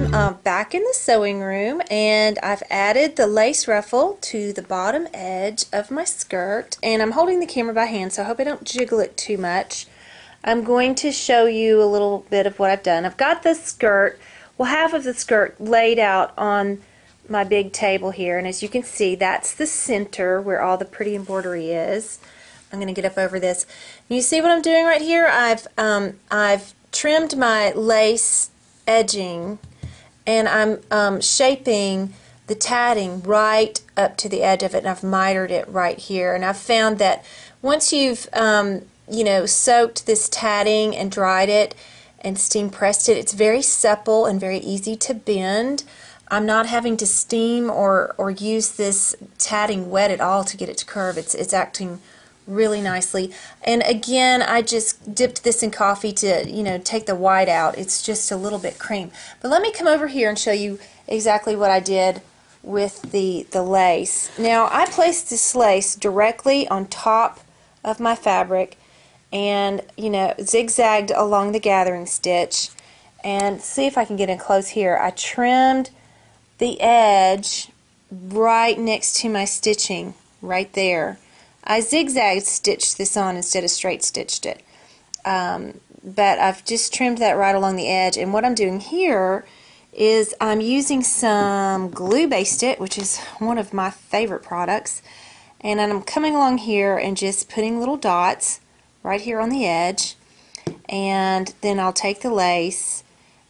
I'm uh, back in the sewing room and I've added the lace ruffle to the bottom edge of my skirt and I'm holding the camera by hand so I hope I don't jiggle it too much. I'm going to show you a little bit of what I've done. I've got the skirt, well half of the skirt laid out on my big table here and as you can see that's the center where all the pretty embroidery is. I'm going to get up over this. You see what I'm doing right here? I've um, I've trimmed my lace edging and I'm um, shaping the tatting right up to the edge of it and I've mitered it right here. And I've found that once you've um, you know soaked this tatting and dried it and steam pressed it it's very supple and very easy to bend. I'm not having to steam or or use this tatting wet at all to get it to curve. It's it's acting really nicely. And again, I just dipped this in coffee to, you know, take the white out. It's just a little bit cream. But let me come over here and show you exactly what I did with the, the lace. Now, I placed this lace directly on top of my fabric and, you know, zigzagged along the gathering stitch. And see if I can get in close here. I trimmed the edge right next to my stitching, right there. I zigzag stitched this on instead of straight stitched it. Um, but I've just trimmed that right along the edge and what I'm doing here is I'm using some Glue-Baste-It which is one of my favorite products and I'm coming along here and just putting little dots right here on the edge and then I'll take the lace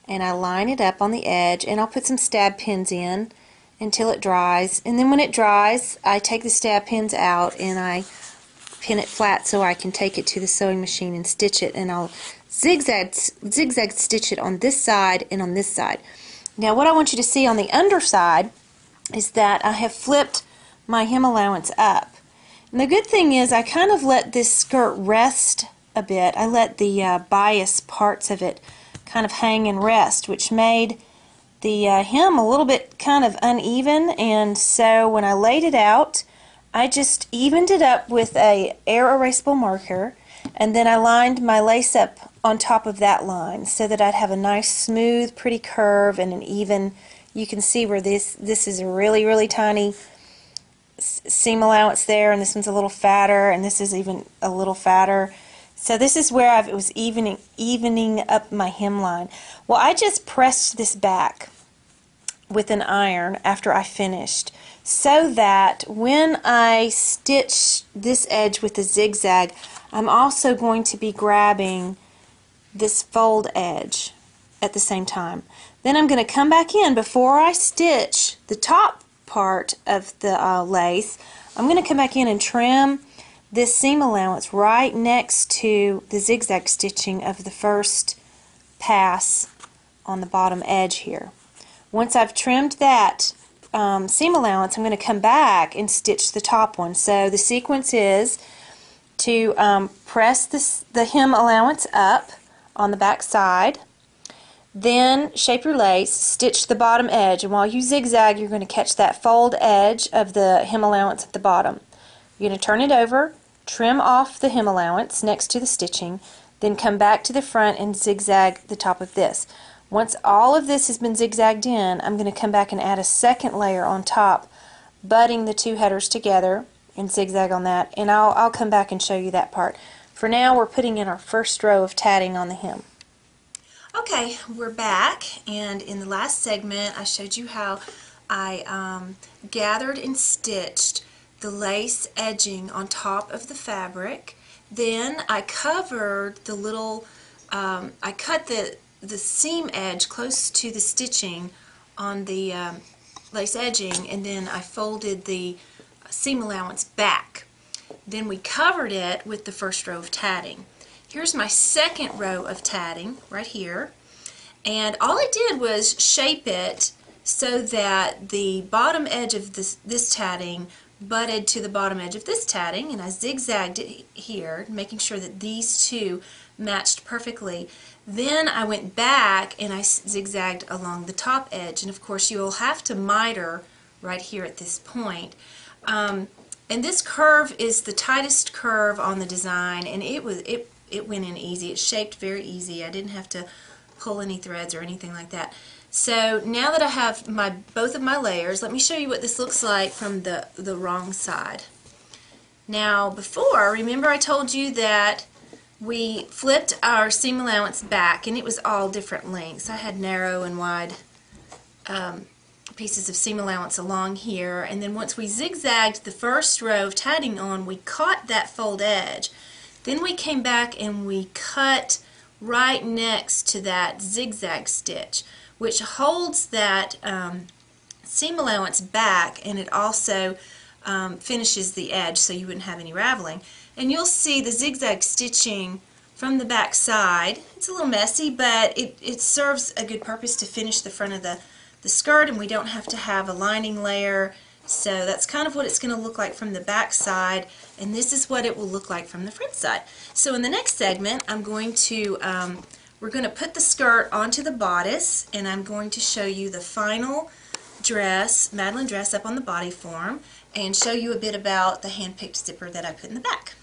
and I line it up on the edge and I'll put some stab pins in until it dries. And then when it dries, I take the stab pins out and I pin it flat so I can take it to the sewing machine and stitch it. And I'll zigzag, zigzag stitch it on this side and on this side. Now what I want you to see on the underside is that I have flipped my hem allowance up. And the good thing is I kind of let this skirt rest a bit. I let the uh, bias parts of it kind of hang and rest, which made the uh, hem a little bit kind of uneven and so when I laid it out I just evened it up with a air erasable marker and then I lined my lace up on top of that line so that I'd have a nice smooth pretty curve and an even you can see where this this is a really really tiny seam allowance there and this one's a little fatter and this is even a little fatter so this is where I was evening, evening up my hemline. Well, I just pressed this back with an iron after I finished so that when I stitch this edge with a zigzag, I'm also going to be grabbing this fold edge at the same time. Then I'm going to come back in before I stitch the top part of the uh, lace. I'm going to come back in and trim this seam allowance right next to the zigzag stitching of the first pass on the bottom edge here. Once I've trimmed that um, seam allowance, I'm going to come back and stitch the top one. So the sequence is to um, press this, the hem allowance up on the back side, then shape your lace, stitch the bottom edge, and while you zigzag, you're going to catch that fold edge of the hem allowance at the bottom. You're going to turn it over, Trim off the hem allowance next to the stitching, then come back to the front and zigzag the top of this. Once all of this has been zigzagged in, I'm going to come back and add a second layer on top, butting the two headers together and zigzag on that, and I'll, I'll come back and show you that part. For now, we're putting in our first row of tatting on the hem. Okay, we're back, and in the last segment, I showed you how I um, gathered and stitched the lace edging on top of the fabric. Then I covered the little, um, I cut the, the seam edge close to the stitching on the um, lace edging and then I folded the seam allowance back. Then we covered it with the first row of tatting. Here's my second row of tatting right here and all I did was shape it so that the bottom edge of this, this tatting butted to the bottom edge of this tatting and I zigzagged it here making sure that these two matched perfectly. Then I went back and I zigzagged along the top edge and of course you'll have to miter right here at this point. Um, and this curve is the tightest curve on the design and it was it it went in easy. It shaped very easy. I didn't have to pull any threads or anything like that So now that I have my both of my layers, let me show you what this looks like from the, the wrong side. Now before, remember I told you that we flipped our seam allowance back and it was all different lengths. I had narrow and wide um, pieces of seam allowance along here and then once we zigzagged the first row of tatting on we caught that fold edge then we came back and we cut right next to that zigzag stitch which holds that um, seam allowance back and it also um, finishes the edge so you wouldn't have any raveling and you'll see the zigzag stitching from the back side it's a little messy but it, it serves a good purpose to finish the front of the the skirt and we don't have to have a lining layer. So that's kind of what it's going to look like from the back side and this is what it will look like from the front side. So in the next segment I'm going to, um, we're going to put the skirt onto the bodice and I'm going to show you the final dress, Madelyn dress up on the body form and show you a bit about the hand-picked zipper that I put in the back.